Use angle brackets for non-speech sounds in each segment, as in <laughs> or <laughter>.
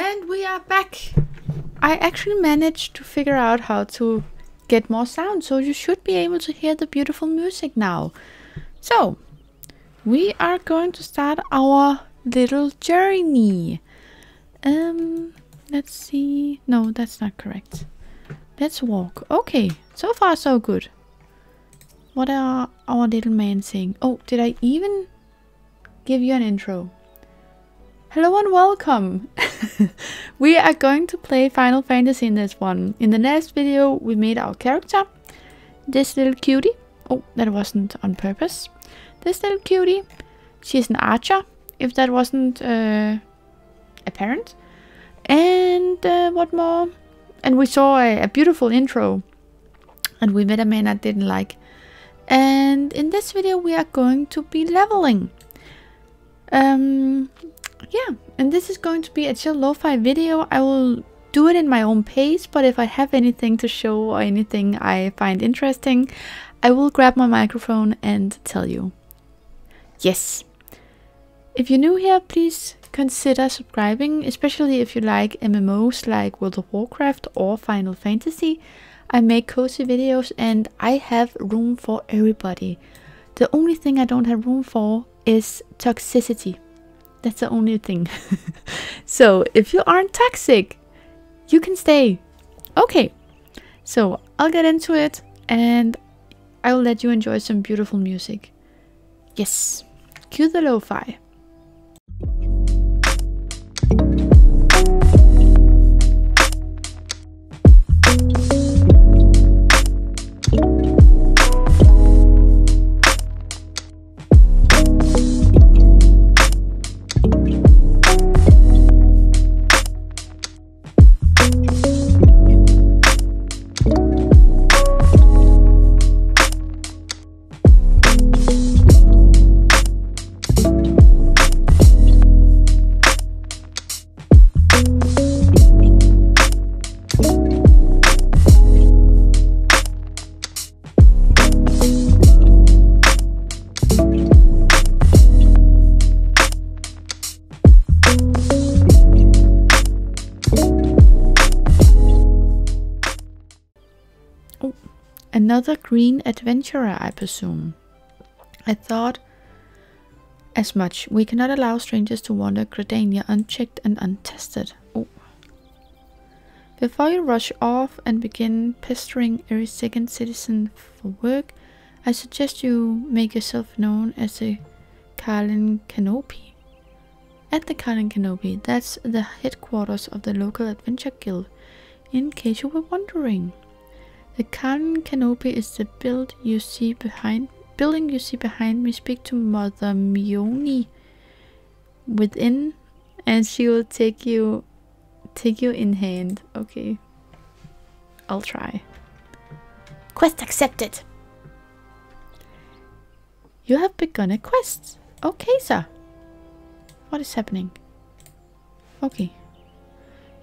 And we are back. I actually managed to figure out how to get more sound, so you should be able to hear the beautiful music now. So, we are going to start our little journey. Um, let's see. No, that's not correct. Let's walk. Okay, so far so good. What are our little man saying? Oh, did I even give you an intro? Hello and welcome! <laughs> we are going to play Final Fantasy in this one. In the last video we made our character, this little cutie. Oh, that wasn't on purpose. This little cutie, she's an archer, if that wasn't uh, apparent. And uh, what more? And we saw a, a beautiful intro. And we met a man I didn't like. And in this video we are going to be leveling. Um, yeah, and this is going to be a chill lo-fi video. I will do it in my own pace, but if I have anything to show or anything I find interesting, I will grab my microphone and tell you. Yes. If you're new here, please consider subscribing, especially if you like MMOs like World of Warcraft or Final Fantasy. I make cozy videos and I have room for everybody. The only thing I don't have room for is toxicity. That's the only thing. <laughs> so if you aren't toxic, you can stay. Okay, so I'll get into it and I'll let you enjoy some beautiful music. Yes, cue the lo-fi. Green adventurer, I presume. I thought as much. We cannot allow strangers to wander Gridania unchecked and untested. Oh. Before you rush off and begin pestering every second citizen for work, I suggest you make yourself known as a Carline Canopy. At the Carline Canopy, that's the headquarters of the local adventure guild, in case you were wondering. The Carline Canopy is the build you see behind building you see behind me. Speak to Mother Mioni within and she will take you take you in hand. Okay. I'll try. Quest accepted. You have begun a quest. Okay, sir. What is happening? Okay.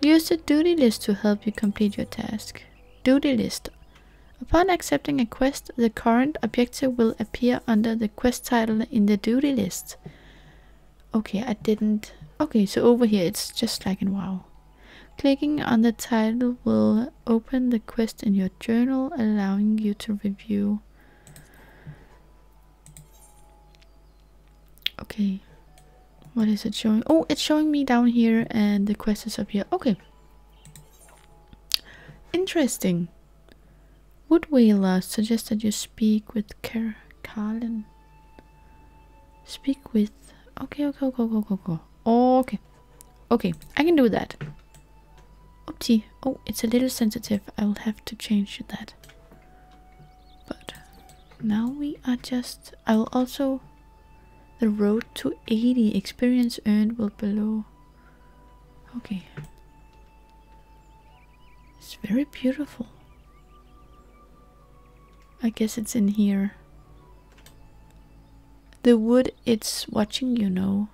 Use the duty list to help you complete your task. Duty list. Upon accepting a quest, the current objective will appear under the quest title in the duty list. Okay, I didn't... Okay, so over here it's just like in WoW. Clicking on the title will open the quest in your journal, allowing you to review. Okay, what is it showing? Oh, it's showing me down here and the quest is up here. Okay. Interesting. Woodwheeler suggested you speak with Ker Carlin. Speak with... Okay, okay, okay, okay, okay, okay. Okay. Okay, I can do that. Oopsie. Oh, it's a little sensitive. I will have to change that. But now we are just... I will also... The road to 80 experience earned will below. Okay. It's very beautiful. I guess it's in here. The wood it's watching you know.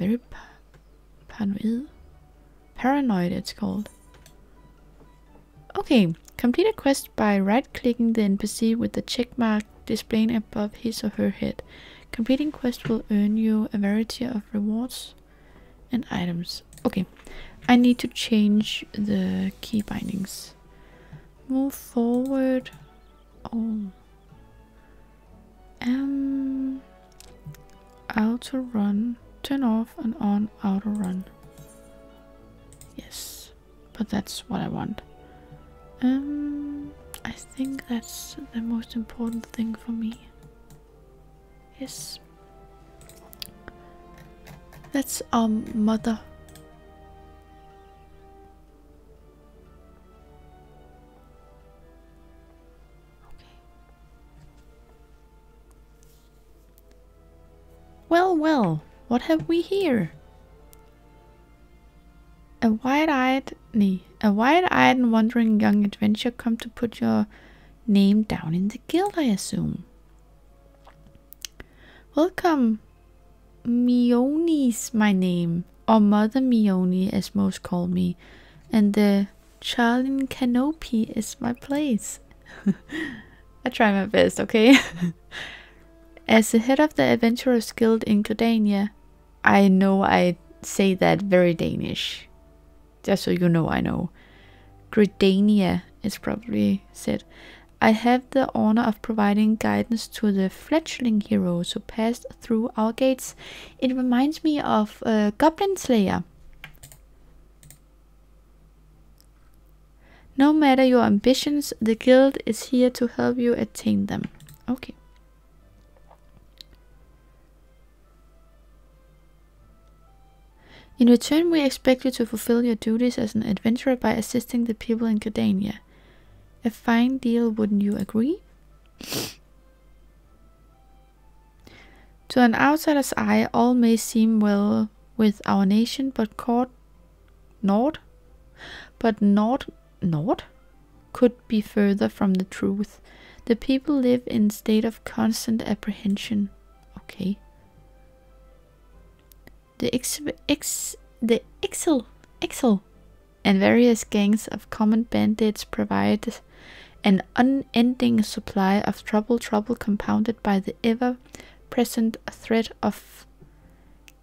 Very pa paranoid. Paranoid it's called. Okay, complete a quest by right-clicking the NPC with the check mark displaying above his or her head. Completing quest will earn you a variety of rewards and items. Okay, I need to change the key bindings. Move forward. Oh. Um. Auto run. Turn off and on auto run. Yes, but that's what I want. Um, I think that's the most important thing for me. Yes. That's our mother. What have we here? A wide-eyed, nee, a wide-eyed and wandering young adventurer come to put your name down in the guild, I assume. Welcome. Mioni's my name, or Mother Mioni as most call me, and the Charlin Canopy is my place. <laughs> I try my best, okay? <laughs> as the head of the Adventurers Guild in Gridania, I know I say that very Danish. Just so you know, I know. Gridania is probably said. I have the honor of providing guidance to the fledgling heroes who passed through our gates. It reminds me of uh, Goblin Slayer. No matter your ambitions, the guild is here to help you attain them. Okay. In return, we expect you to fulfill your duties as an adventurer by assisting the people in Gridania. A fine deal, wouldn't you agree? to an outsider's eye, all may seem well with our nation, but court naught, but not naught could be further from the truth. The people live in state of constant apprehension. Okay. The ex, ex the Ixal, Ixal and various gangs of common bandits provide an unending supply of trouble, trouble compounded by the ever-present threat of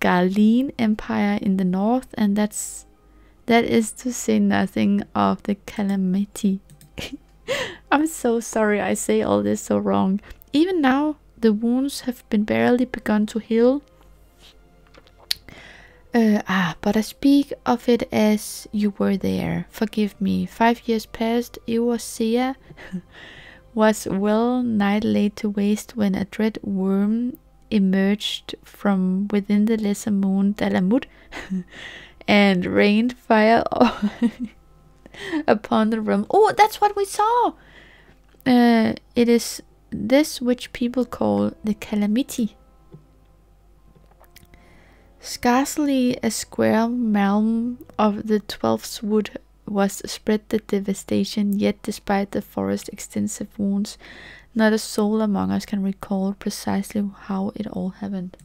Garlean Empire in the north, and that's that is to say nothing of the calamity. <laughs> I'm so sorry I say all this so wrong. Even now, the wounds have been barely begun to heal, uh, ah, but I speak of it as you were there. Forgive me. Five years past, Eorzea <laughs> was well nigh laid to waste when a dread worm emerged from within the lesser moon Dalamud <laughs> and rained fire <laughs> upon the realm. Oh, that's what we saw! Uh, it is this which people call the calamity. Scarcely a square mile of the Twelfth Wood was spread the devastation, yet despite the forest's extensive wounds, not a soul among us can recall precisely how it all happened.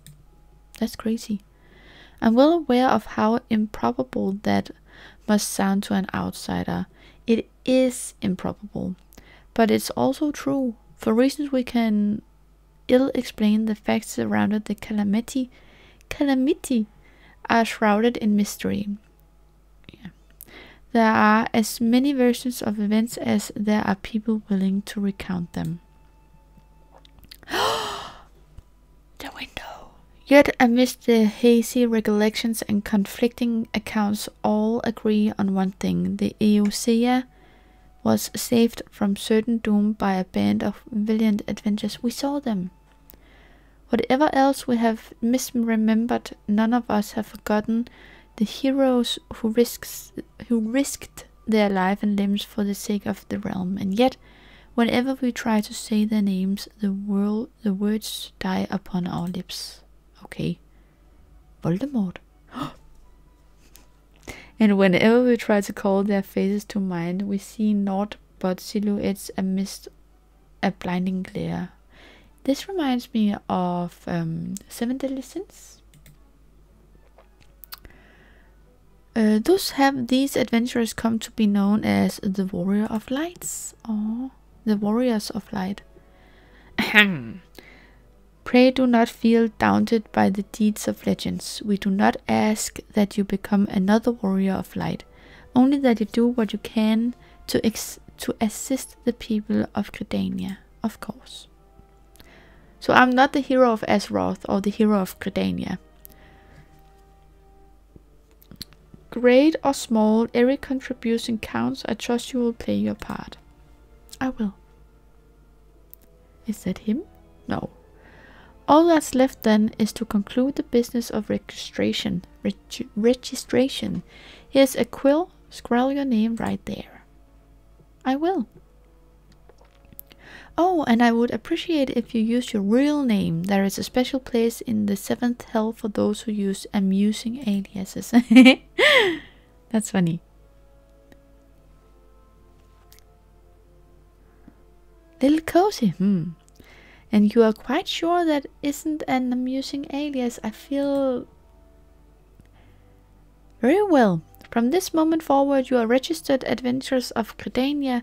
That's crazy. I'm well aware of how improbable that must sound to an outsider. It is improbable, but it's also true. For reasons we can ill explain, the facts surrounding the calamity calamity are shrouded in mystery. Yeah. There are as many versions of events as there are people willing to recount them. <gasps> the window. Yet, amidst the hazy recollections and conflicting accounts, all agree on one thing the Eorzea was saved from certain doom by a band of valiant adventurers. We saw them. Whatever else we have misremembered, none of us have forgotten the heroes who risks who risked their life and limbs for the sake of the realm, and yet whenever we try to say their names, the world the words die upon our lips. Okay. Voldemort. <gasps> and whenever we try to call their faces to mind, we see naught but silhouettes amidst a blinding glare. This reminds me of um, Seven Deadly Sins. Uh, thus have these adventurers come to be known as the Warrior of Lights, or the Warriors of Light. <coughs> Pray do not feel daunted by the deeds of legends. We do not ask that you become another warrior of light, only that you do what you can to to assist the people of Gridania, of course. So I'm not the hero of Azeroth or the hero of Gridania. Great or small, every contribution counts. I trust you will play your part. I will. Is that him? No. All that's left then is to conclude the business of registration. Reg registration. Here's a quill. Scrawl your name right there. I will. Oh, and I would appreciate if you use your real name. There is a special place in the seventh hell for those who use amusing aliases. <laughs> That's funny. Little Cozy, hmm. And you are quite sure that isn't an amusing alias. I feel very well. From this moment forward, you are registered adventurers of Gridania,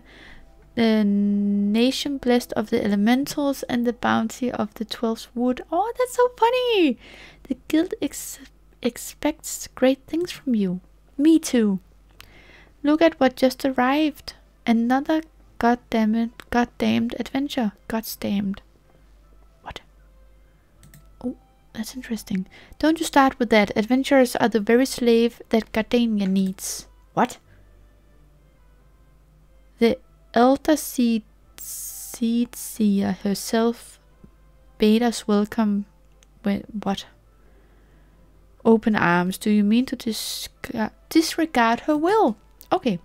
the nation blessed of the elementals and the bounty of the Twelfth Wood. Oh, that's so funny! The guild ex expects great things from you. Me too. Look at what just arrived. Another goddamn goddamned adventure. God's damned. What? Oh that's interesting. Don't you start with that. Adventurers are the very slave that Gardania needs. What? The Elder Seed, seed Seer herself bade us welcome with what? Open arms. Do you mean to dis disregard her will? Okay.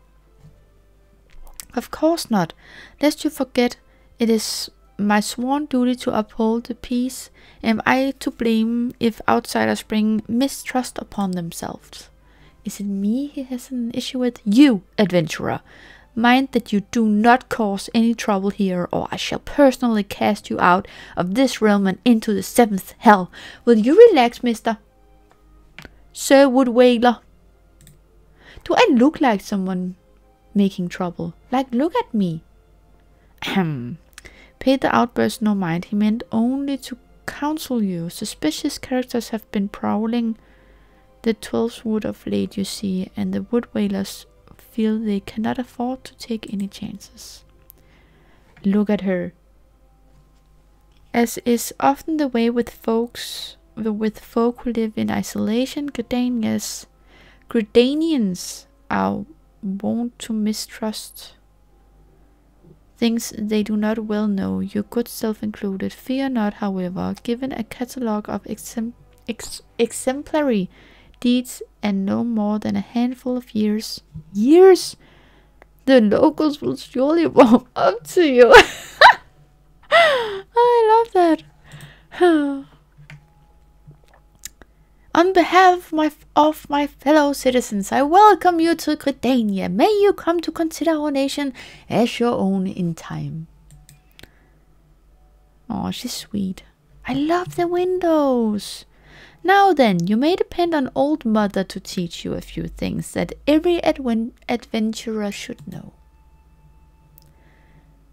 Of course not. Lest you forget, it is my sworn duty to uphold the peace, am I to blame if outsiders bring mistrust upon themselves? Is it me he has an issue with? You, adventurer! Mind that you do not cause any trouble here, or I shall personally cast you out of this realm and into the seventh hell. Will you relax, mister? Sir Woodwailer. Do I look like someone making trouble? Like, look at me. Ahem. Pay the outburst no mind, he meant only to counsel you. Suspicious characters have been prowling the Twelfth Wood of late, you see, and the Wood Wailers feel they cannot afford to take any chances. Look at her. As is often the way with folks with folk who live in isolation, Gridanians, Gridanians are wont to mistrust things they do not well know, your good self included. Fear not, however, given a catalogue of exem ex exemplary deeds and no more than a handful of years. Years? The locals will surely warm up to you. <laughs> I love that. <sighs> On behalf of my, of my fellow citizens, I welcome you to Gridania. May you come to consider our nation as your own in time. Oh, she's sweet. I love the windows. Now then, you may depend on old mother to teach you a few things that every adven adventurer should know.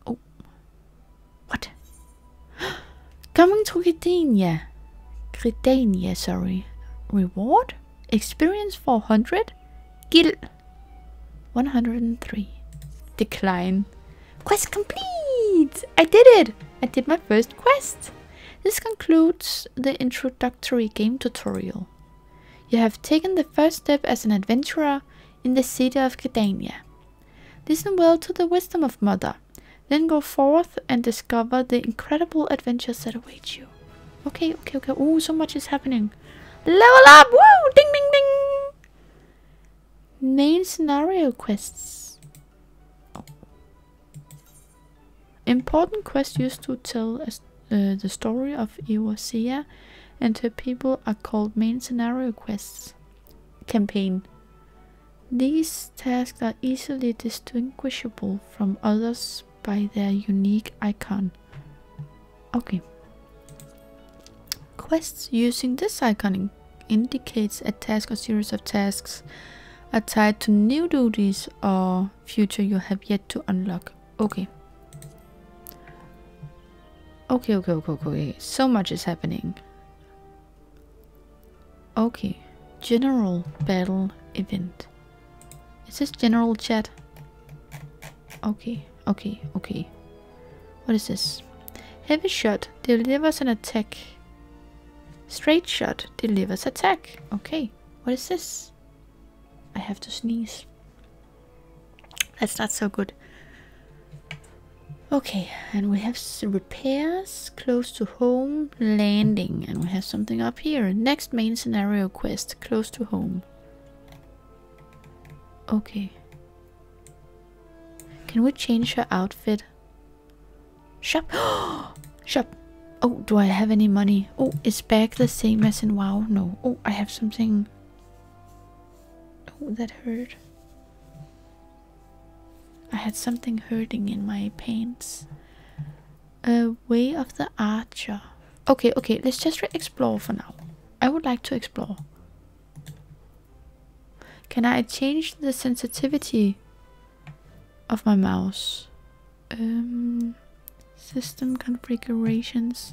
Oh, what? <gasps> Coming to Gridania. Gridania, sorry. Reward? Experience 400? Guild 103. Decline. Quest complete! I did it! I did my first quest! This concludes the introductory game tutorial. You have taken the first step as an adventurer in the city of Gridania. Listen well to the wisdom of Mother, then go forth and discover the incredible adventures that await you. Okay, okay, okay. Oh, so much is happening. Level up! Woo! Ding, ding, ding! Main scenario quests. Important quests used to tell the story of Eorzea and her people are called main scenario quests. Campaign. These tasks are easily distinguishable from others by their unique icon. Okay. Quests using this icon indicates a task or series of tasks are tied to new duties or future you have yet to unlock. Okay. Okay, okay, okay, okay. So much is happening. Okay. General battle event. Is this general chat? Okay, okay, okay. What is this? Heavy shot delivers an attack. Straight shot delivers attack. Okay, what is this? I have to sneeze. That's not so good. Okay, and we have repairs, close to home, landing, and we have something up here. Next main scenario quest, close to home. Okay. Can we change her outfit? Shop! <gasps> Shop! Oh, do I have any money? Oh, is back the same as in WoW? No. Oh, I have something. Oh, that hurt. I had something hurting in my pants. A way of the archer. Okay, okay, let's just explore for now. I would like to explore. Can I change the sensitivity of my mouse? Um, system configurations.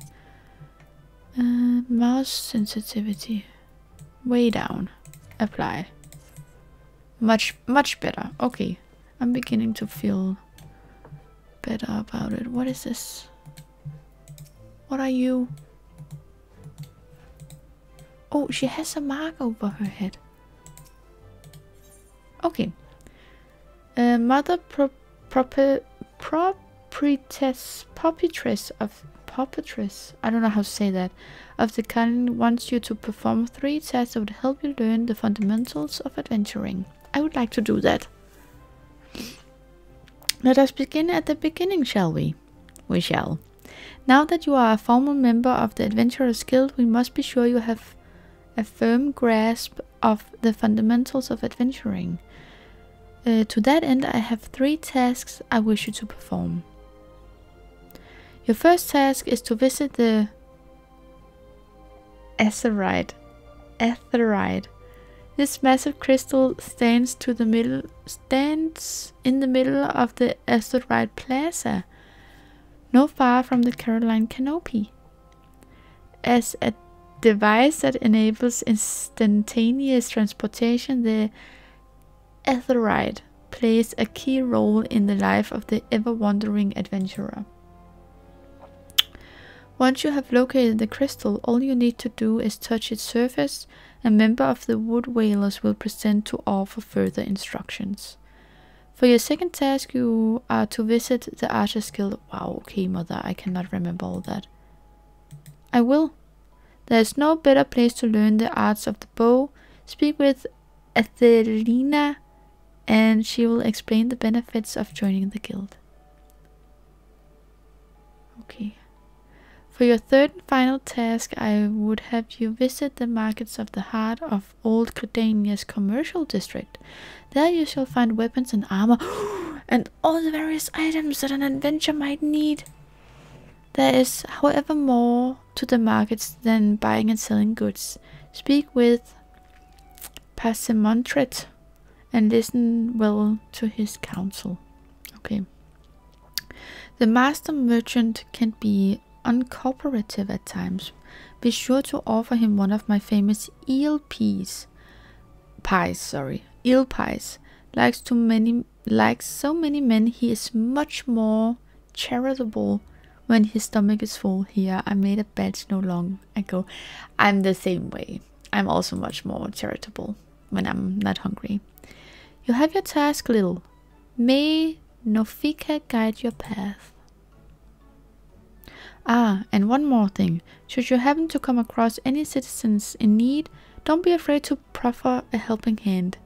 Uh, mouse sensitivity. Way down. Apply. Much, much better. Okay. I'm beginning to feel better about it. What is this? What are you? Oh, she has a mark over her head. Okay. Uh, mother pro proper proprietress puppetess of puppetress. I don't know how to say that. Of the kind wants you to perform three tests that would help you learn the fundamentals of adventuring. I would like to do that. Let us begin at the beginning, shall we? We shall. Now that you are a formal member of the Adventurers Guild, we must be sure you have a firm grasp of the fundamentals of adventuring. Uh, to that end, I have three tasks I wish you to perform. Your first task is to visit the. Aetheryte this massive crystal stands to the middle stands in the middle of the Aetheryte Plaza, no far from the Caroline Canopy. As a device that enables instantaneous transportation, the Aetheryte plays a key role in the life of the ever-wandering adventurer. Once you have located the crystal, all you need to do is touch its surface a member of the Wood Wailers will present to offer further instructions. For your second task, you are to visit the Archer's Guild. Wow, okay, mother, I cannot remember all that. I will. There is no better place to learn the arts of the bow. Speak with Athelyna, and she will explain the benefits of joining the guild. Okay. For your third and final task, I would have you visit the markets of the heart of Old Credania's commercial district. There you shall find weapons and armor, <gasps> and all the various items that an adventure might need. There is, however, more to the markets than buying and selling goods. Speak with Parsemontret and listen well to his counsel. Okay. The master merchant can be uncooperative at times, be sure to offer him one of my famous eel peas. Pies, sorry. Eel pies. Like too many like so many men, he is much more charitable when his stomach is full. Here, uh, I made a batch no long ago. I'm the same way. I'm also much more charitable when I'm not hungry. You have your task, little. May Nophica guide your path. Ah, and one more thing. Should you happen to come across any citizens in need, don't be afraid to proffer a helping hand.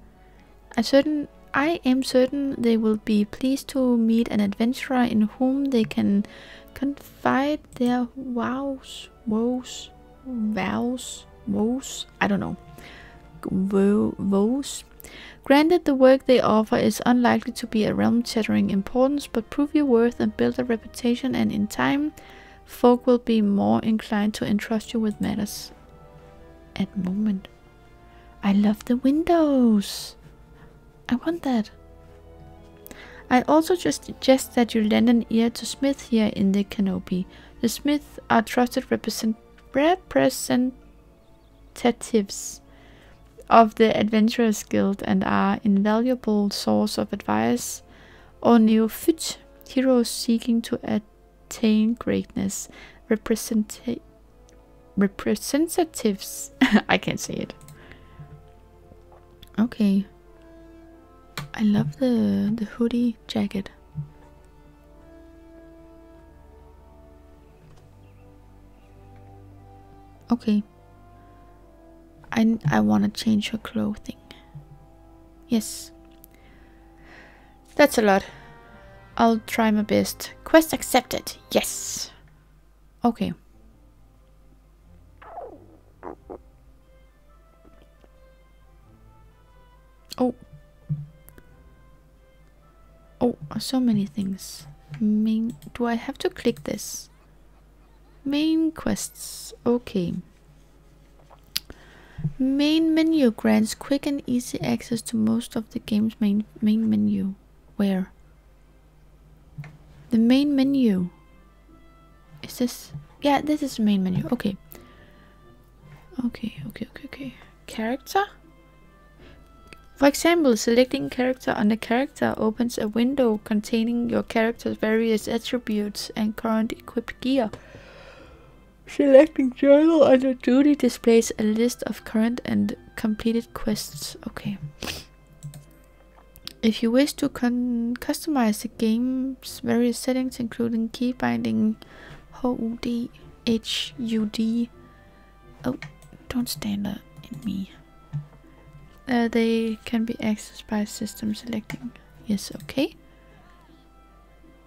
I certain I am certain they will be pleased to meet an adventurer in whom they can confide their wows, woes, vows, woes, I don't know, woes. Granted, the work they offer is unlikely to be a realm-shattering importance, but prove your worth and build a reputation and in time, folk will be more inclined to entrust you with matters at moment. I love the windows. I want that. I also just suggest that you lend an ear to Smith here in the canopy. The Smiths are trusted represent representatives of the Adventurers Guild and are invaluable source of advice or neophyte heroes seeking to attain greatness. Representa representatives. <laughs> I can't say it. Okay. I love the the hoodie jacket. Okay. I I want to change her clothing. Yes. That's a lot. I'll try my best. Quest accepted. Yes. Okay. Oh. Oh, so many things. Main. Do I have to click this? Main quests. Okay. Main menu grants quick and easy access to most of the game's main main menu. Where? The main menu. Is this? Yeah, this is the main menu. Okay. Okay, okay, okay, okay. Character? For example, selecting character the character opens a window containing your character's various attributes and current equipped gear. Selecting journal under duty displays a list of current and completed quests. Okay. If you wish to customize the game's various settings, including key binding, HUD, HUD. Oh, don't stand in me. Uh, they can be accessed by system selecting. Yes, okay.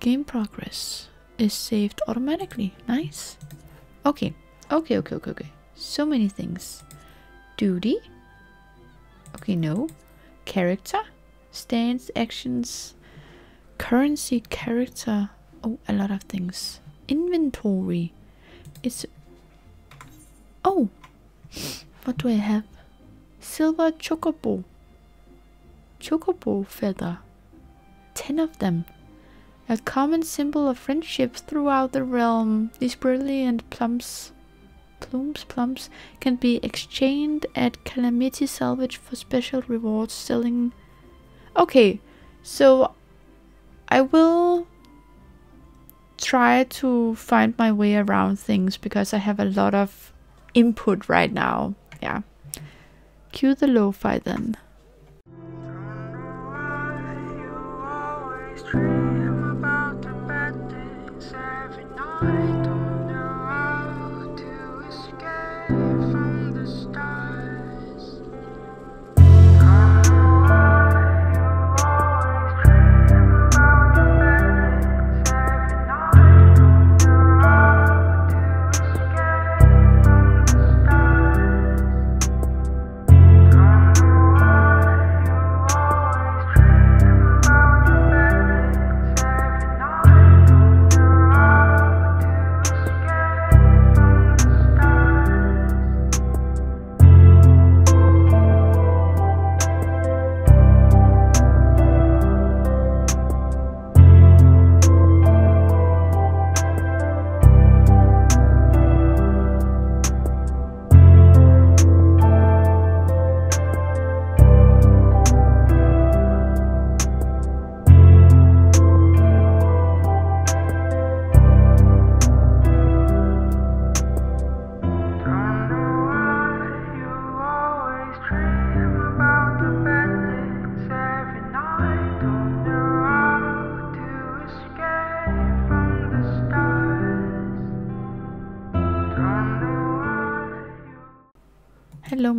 Game progress is saved automatically. Nice. Okay. Okay, okay, okay, okay. So many things. Duty. Okay, no. Character. Stance, actions. Currency, character. Oh, a lot of things. Inventory. It's... Oh! What do I have? Silver chocobo. Chocobo feather. Ten of them. A common symbol of friendship throughout the realm. These brilliant plums, plumes, plums can be exchanged at Calamity Salvage for special rewards selling. Okay, so I will try to find my way around things because I have a lot of input right now. Yeah. Cue the lo-fi then.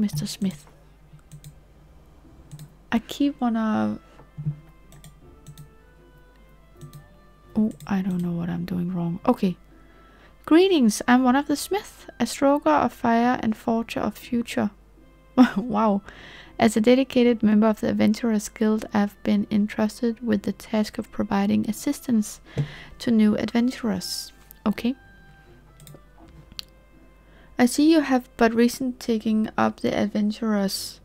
Mr. Smith. I keep wanna... Uh, oh, I don't know what I'm doing wrong. Okay. Greetings, I'm one of the Smiths, a stroker of fire and forger of future. <laughs> wow. As a dedicated member of the Adventurers Guild, I've been entrusted with the task of providing assistance to new adventurers. Okay. I see you have but recently taken up the adventurer's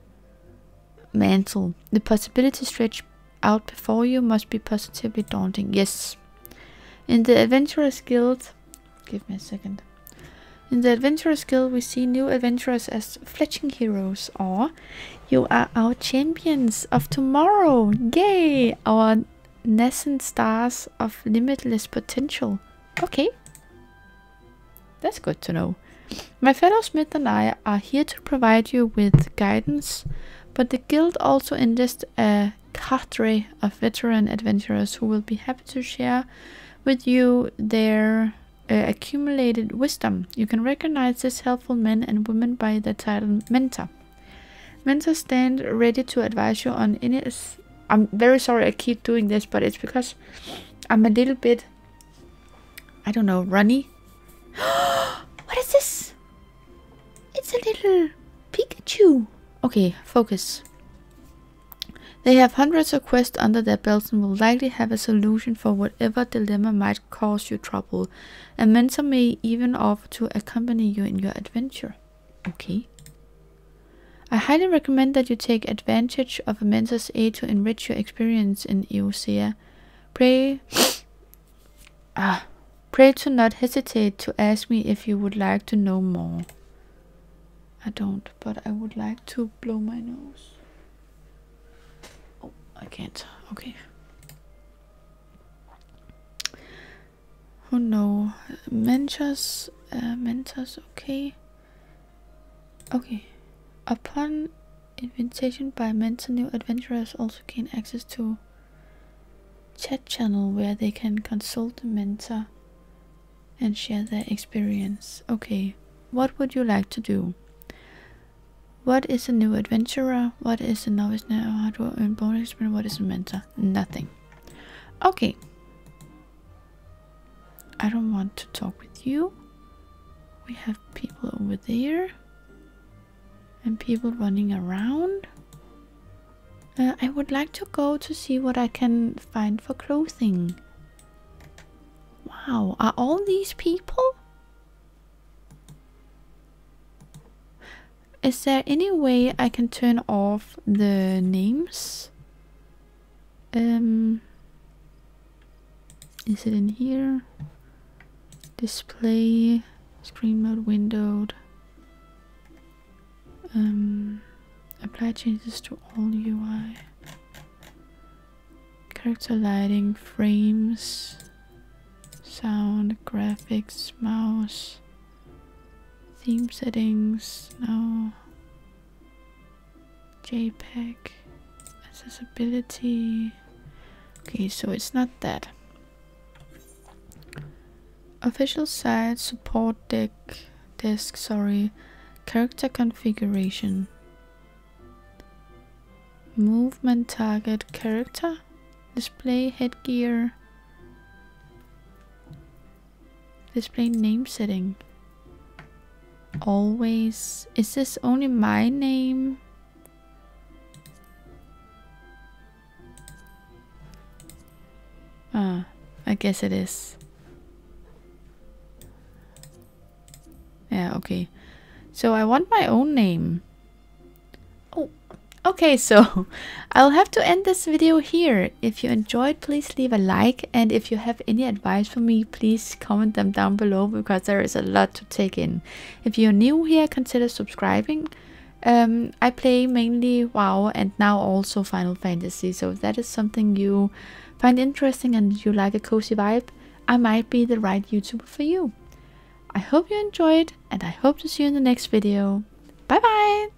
mantle. The possibility stretched out before you must be positively daunting. Yes. In the Adventurers Guild, give me a second. In the adventurer Guild, we see new adventurers as fletching heroes, or you are our champions of tomorrow. Yay! Our nascent stars of limitless potential. Okay. That's good to know. My fellow smith and I are here to provide you with guidance, but the guild also enlists a cadre of veteran adventurers who will be happy to share with you their uh, accumulated wisdom. You can recognize these helpful men and women by the title Mentor. Mentors stand ready to advise you on any. I'm very sorry I keep doing this, but it's because I'm a little bit, I don't know, runny. <gasps> what is this? It's a little Pikachu. Okay, focus. They have hundreds of quests under their belts and will likely have a solution for whatever dilemma might cause you trouble. A mentor may even offer to accompany you in your adventure. Okay. I highly recommend that you take advantage of a mentor's aid to enrich your experience in Eorzea. Pray, <coughs> ah, pray to not hesitate to ask me if you would like to know more. I don't, but I would like to blow my nose. Oh, I can't. Okay. Oh no. Mentors. Uh, mentors. Okay. Okay. Upon invitation by mentor, new adventurers also gain access to chat channel where they can consult the mentor and share their experience. Okay. What would you like to do? What is a new adventurer? What is a novice now? How to earn bonus experience? What is a mentor? Nothing. Okay. I don't want to talk with you. We have people over there. And people running around. Uh, I would like to go to see what I can find for clothing. Wow, are all these people? Is there any way I can turn off the names? Um, is it in here? Display, screen mode windowed. Um, apply changes to all UI. Character lighting, frames, sound, graphics, mouse. Theme settings, no. JPEG, accessibility. Okay, so it's not that. Official site, support deck, desk, sorry. Character configuration. Movement target character. Display headgear. Display name setting always. Is this only my name? Ah, I guess it is. Yeah, okay. So I want my own name. Okay, so <laughs> I'll have to end this video here. If you enjoyed, please leave a like. And if you have any advice for me, please comment them down below because there is a lot to take in. If you're new here, consider subscribing. Um, I play mainly WoW and now also Final Fantasy. So if that is something you find interesting and you like a cozy vibe, I might be the right YouTuber for you. I hope you enjoyed and I hope to see you in the next video. Bye bye!